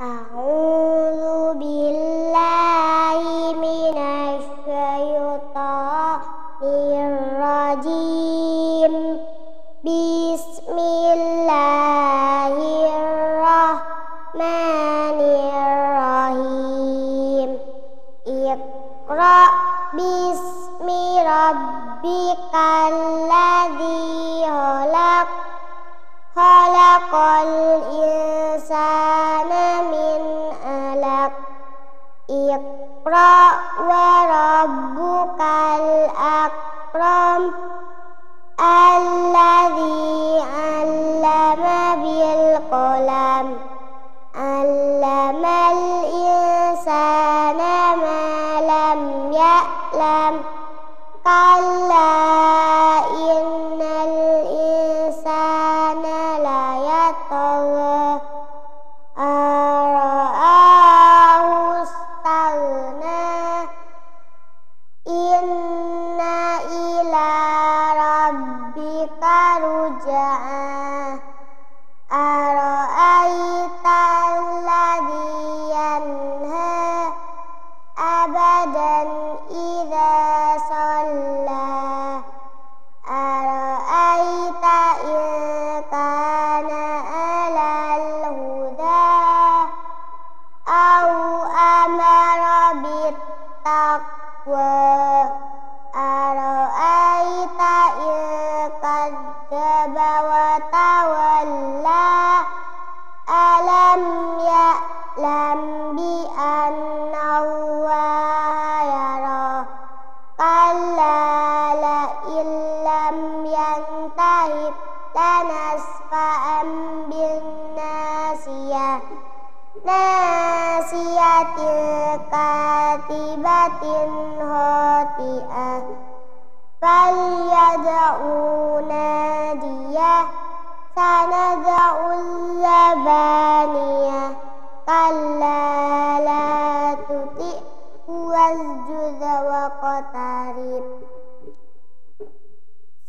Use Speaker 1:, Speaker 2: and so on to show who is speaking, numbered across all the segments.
Speaker 1: أعوذ بالله من الشيطان الرجيم. بسم الله الرحمن الرحيم. اقرأ ربك الذي خلق خلق الإنسان إقرأ وربك الأكرم الذي علم بالقلم علم الإنسان ما لم يعلم كلا إن رجعا أرأيت الذي ينهى أبدا إذا صلى؟ أرأيت إن كان على الهدى أو أمر بالتقوى؟ يعلم بأن الله يرى كلا لئن لم ينته لنسفعا بالناسية ناسية كاتبة هاتئة فليدعوا نادية سندع الزبانية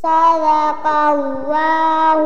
Speaker 1: Sadaqallahu